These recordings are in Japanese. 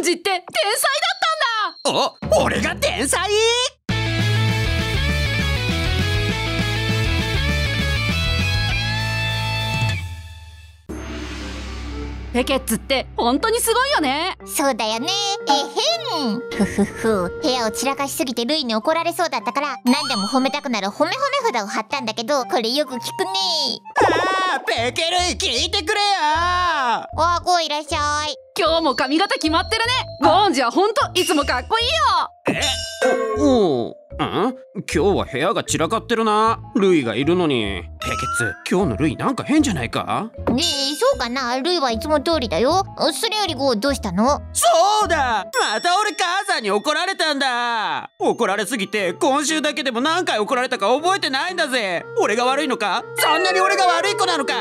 ーンジって天才だったんだ。お俺が天才？ペケッツって本当にすごいよね。そうだよね。えへん。ふふふ。部屋を散らかしすぎてルイに怒られそうだったから何でも褒めたくなる褒め褒め札を貼ったんだけどこれよく聞くね。ああペケルイ聞いてくれよ。おーゴーいらっしゃい今日も髪型決まってるね。ゴーンジはほんといつもかっこいいよ。え？おう。ん今日は部屋が散らかってるな。ルイがいるのに。ペケツ今日のルイなんか変じゃないか？ねえそうかな？ルイはいつも通りだよ。それよりゴーどうしたの？そうだ！また俺母さんに怒られたんだ。怒られすぎて今週だけでも何回怒られたか覚えてないんだぜ。俺が悪いのか？そんなに俺が悪い子なのか？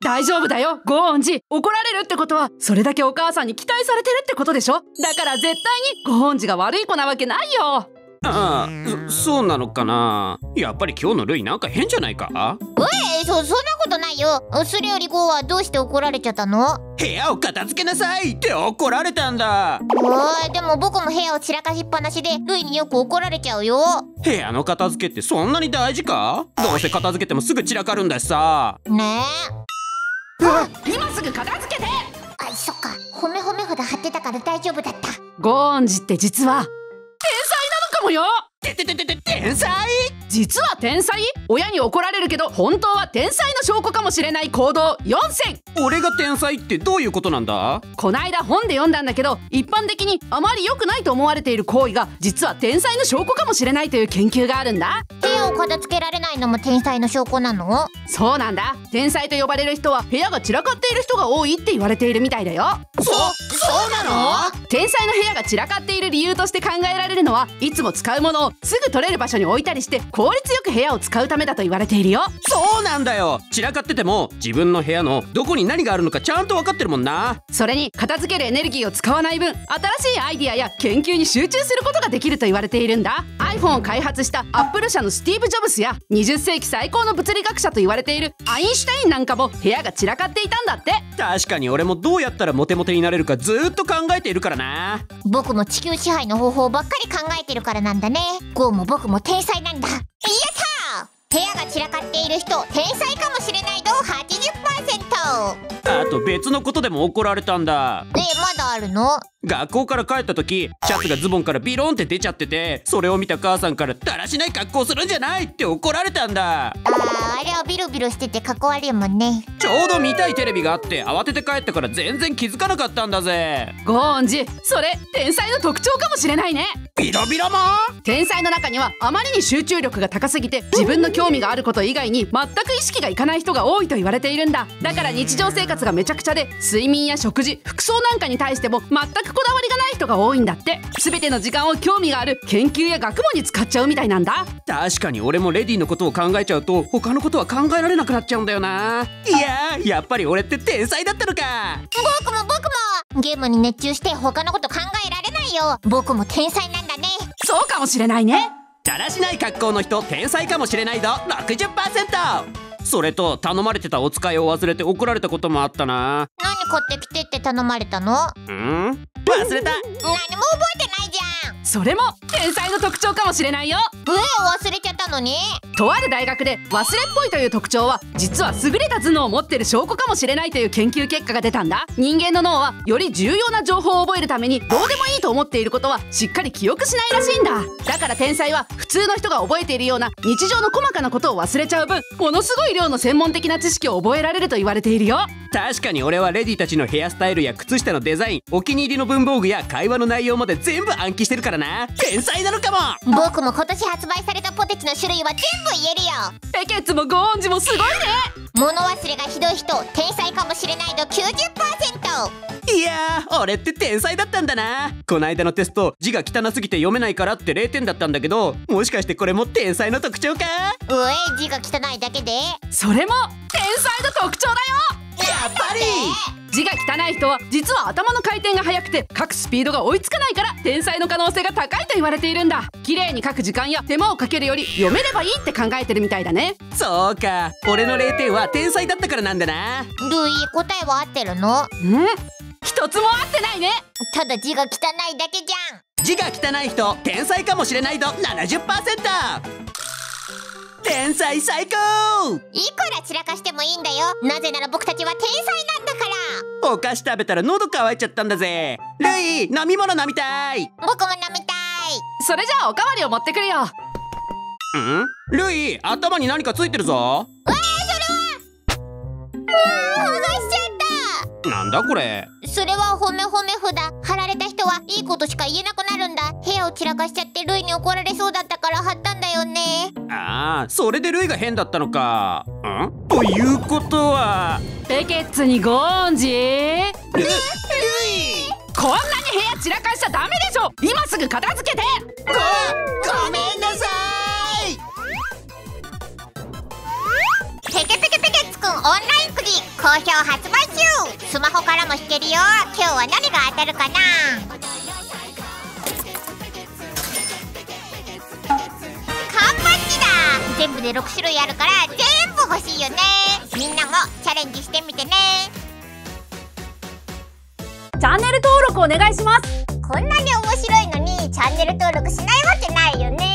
大丈夫だよ。ゴーンジ怒られるってことはそれだけお母さんに期待されてるってことでしょ？だから絶対にゴーンジが悪い子なわけないよああそそうなのかな？やっぱり今日のルイなんか変じゃないか？ええそそんなことないよ。それよりゴーはどうして怒られちゃったの？部屋を片付けなさいって怒られたんだ。おいでも僕も部屋を散らかしっぱなしでルイによく怒られちゃうよ。部屋の片付けってそんなに大事か？どうせ片付けてもすぐ散らかるんだしさ。ねえ。今すぐ片付けて。あそっか。褒め褒め札貼ってたから大丈夫だった。ゴーンジって実はもよ。ててててて天才？実は天才。親に怒られるけど本当は天才の証拠かもしれない行動。4選。俺が天才ってどういうことなんだ？こないだ本で読んだんだけど一般的にあまり良くないと思われている行為が実は天才の証拠かもしれないという研究があるんだ。部屋を片付けられないのも天才の証拠なの？そうなんだ。天才と呼ばれる人は部屋が散らかっている人が多いって言われているみたいだよ。そそうなの？天才の部屋が散らかっている理由として考えられるのはいつも使うものをすぐ取れる場所に置いたりして効率よく部屋を使うためだと言われているよ。そうなんだよ。散らかってても自分の部屋のどこに何があるのかちゃんと分かってるもんな。それに片付けるエネルギーを使わない分新しいアイディアや研究に集中することができると言われているんだ。iPhone を開発したアップル社のスティーブ・ジョブスや20世紀最高の物理学者と言われているアインシュタインなんかも部屋が散らかっていたんだって。確かに俺もどうやったらモテモテになれるかずっと考えているからな。僕も地球支配の方法ばっかり考えてるからなんだね。ゴーも僕も天才なんだ。やった部屋が散らかっている人天才かもしれない度80%あと別のことでも怒られたんだ。えまだあるの？学校から帰った時シャツがズボンからビロンって出ちゃっててそれを見た母さんからだらしない格好するんじゃないって怒られたんだ。あーあれはビロビロしててかっこ悪いもんね。ちょうど見たいテレビがあって慌てて帰ったから全然気づかなかったんだぜ。ゴーンジそれ天才の特徴かもしれないね。ビロビロも？天才の中にはあまりに集中力が高すぎて自分の興味があること以外に全く意識がいかない人が多いと言われているんだ。だから日常生活がめちゃくちゃで睡眠や食事服装なんかに対しても全くこだわりがない人が多いんだって。全ての時間を興味がある研究や学問に使っちゃうみたいなんだ。確かに俺もレディのことを考えちゃうと他のことは考えられなくなっちゃうんだよな。いややっぱり俺って天才だったのか。僕も僕もゲームに熱中して他のこと考えられないよ。僕も天才なんだね。そうかもしれないね。だらしない格好の人天才かもしれない度60%それと頼まれてたお使いを忘れて怒られたこともあったな。何買ってきてって頼まれたの？うん？忘れた。何も覚えてないじゃんそれも天才の特徴かもしれないよ。え忘れちゃったのに。とある大学で忘れっぽいという特徴は実は優れた頭脳を持ってる証拠かもしれないという研究結果が出たんだ。人間の脳はより重要な情報を覚えるためにどうでもいいと思っていることはしっかり記憶しないらしいんだ。だから天才は普通の人が覚えているような日常の細かなことを忘れちゃう分ものすごい量の専門的な知識を覚えられると言われているよ。確かに俺はレディたちのヘアスタイルや靴下のデザインお気に入りの文房具や会話の内容まで全部暗記してるからな。天才なのかも。僕も今年発売されたポテチの種類は全部言えるよ。ペケッツもゴーンジもすごいね。物忘れがひどい人天才かもしれない度90%いやー俺って天才だったんだな。こないだのテスト字が汚すぎて読めないからって0点だったんだけどもしかしてこれも天才の特徴か？うえ字が汚いだけで。それも天才の特徴だよやっぱり。字が汚い人は実は頭の回転が速くて書くスピードが追いつかないから天才の可能性が高いと言われているんだ。綺麗に書く時間や手間をかけるより読めればいいって考えてるみたいだね。そうか。俺の0点は天才だったからなんだな。ルイ答えは合ってるの？ん？一つも合ってないね。ただ字が汚いだけじゃん。字が汚い人天才かもしれない度70%天才最高！いくら散らかしてもいいんだよ。なぜなら僕たちは天才なんだから。お菓子食べたら喉乾いちゃったんだぜ。ルイ飲み物飲みたい。僕も飲みたい。それじゃあおかわりを持ってくるよ。ん？ルイ頭に何かついてるぞ。えー、それは。剥がしちゃった。なんだこれ？それは褒め褒め札貼られた人はいいことしか言えなくなるんだ。部屋を散らかしちゃってルイに怒られそうだったから貼っそれでルイが変だったのか。ん？ということは。ペケッツにご恩じルルイこんなに部屋散らかしちゃダメでしょ！今すぐ片付けて！ごごめんなさい。ペケペケペケッツくんオンラインクリ好評発売中。スマホからも弾けるよ。今日は何が当たるかな？全部で6種類あるから全部欲しいよね。みんなもチャレンジしてみてね。チャンネル登録お願いします。こんなに面白いのにチャンネル登録しないわけない